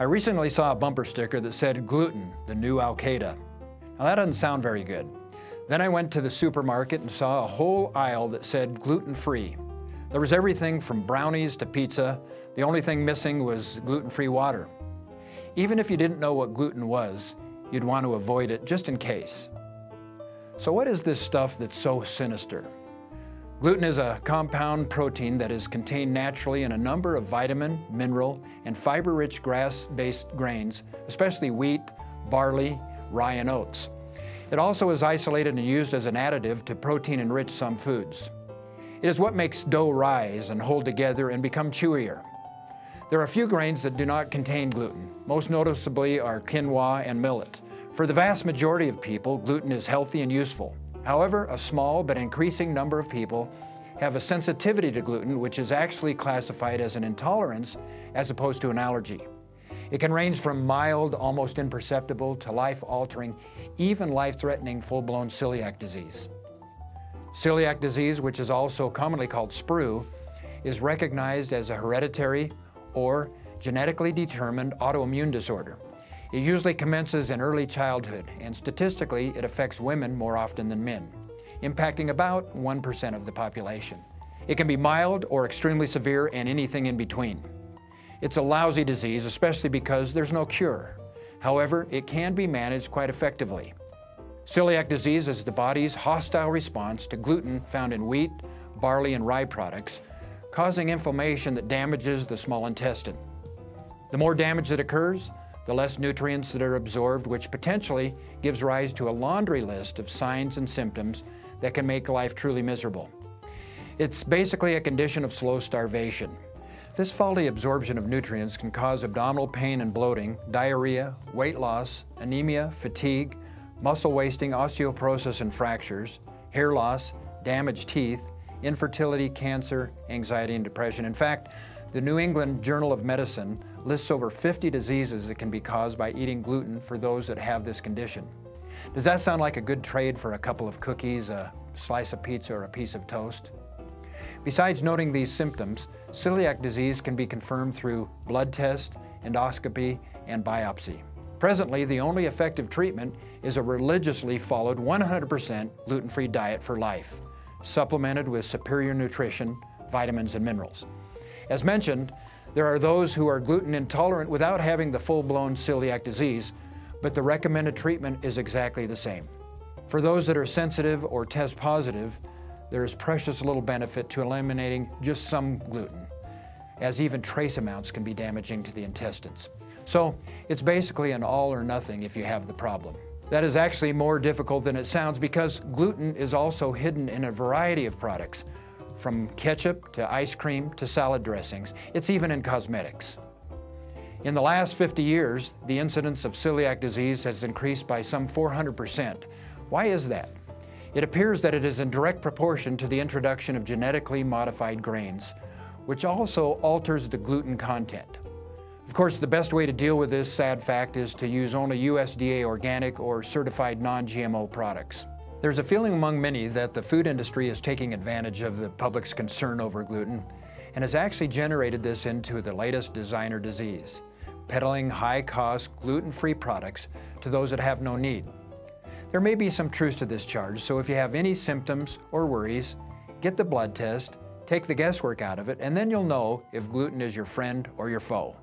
I recently saw a bumper sticker that said gluten, the new Al Qaeda. Now that doesn't sound very good. Then I went to the supermarket and saw a whole aisle that said gluten-free. There was everything from brownies to pizza. The only thing missing was gluten-free water. Even if you didn't know what gluten was, you'd want to avoid it just in case. So what is this stuff that's so sinister? Gluten is a compound protein that is contained naturally in a number of vitamin, mineral, and fiber-rich grass-based grains, especially wheat, barley, rye, and oats. It also is isolated and used as an additive to protein-enrich some foods. It is what makes dough rise and hold together and become chewier. There are a few grains that do not contain gluten. Most noticeably are quinoa and millet. For the vast majority of people, gluten is healthy and useful. However, a small but increasing number of people have a sensitivity to gluten, which is actually classified as an intolerance as opposed to an allergy. It can range from mild, almost imperceptible, to life-altering, even life-threatening full-blown celiac disease. Celiac disease, which is also commonly called sprue, is recognized as a hereditary or genetically determined autoimmune disorder. It usually commences in early childhood, and statistically, it affects women more often than men, impacting about 1% of the population. It can be mild or extremely severe and anything in between. It's a lousy disease, especially because there's no cure. However, it can be managed quite effectively. Celiac disease is the body's hostile response to gluten found in wheat, barley, and rye products, causing inflammation that damages the small intestine. The more damage that occurs, the less nutrients that are absorbed, which potentially gives rise to a laundry list of signs and symptoms that can make life truly miserable. It's basically a condition of slow starvation. This faulty absorption of nutrients can cause abdominal pain and bloating, diarrhea, weight loss, anemia, fatigue, muscle wasting, osteoporosis and fractures, hair loss, damaged teeth, infertility, cancer, anxiety, and depression. In fact, the New England Journal of Medicine lists over 50 diseases that can be caused by eating gluten for those that have this condition. Does that sound like a good trade for a couple of cookies, a slice of pizza, or a piece of toast? Besides noting these symptoms, celiac disease can be confirmed through blood test, endoscopy, and biopsy. Presently, the only effective treatment is a religiously followed 100% gluten-free diet for life, supplemented with superior nutrition, vitamins, and minerals. As mentioned, there are those who are gluten intolerant without having the full-blown celiac disease, but the recommended treatment is exactly the same. For those that are sensitive or test positive, there is precious little benefit to eliminating just some gluten, as even trace amounts can be damaging to the intestines. So it's basically an all or nothing if you have the problem. That is actually more difficult than it sounds because gluten is also hidden in a variety of products, from ketchup to ice cream to salad dressings. It's even in cosmetics. In the last 50 years, the incidence of celiac disease has increased by some 400%. Why is that? It appears that it is in direct proportion to the introduction of genetically modified grains, which also alters the gluten content. Of course, the best way to deal with this sad fact is to use only USDA organic or certified non-GMO products. There's a feeling among many that the food industry is taking advantage of the public's concern over gluten and has actually generated this into the latest designer disease, peddling high-cost, gluten-free products to those that have no need. There may be some truth to this charge, so if you have any symptoms or worries, get the blood test, take the guesswork out of it, and then you'll know if gluten is your friend or your foe.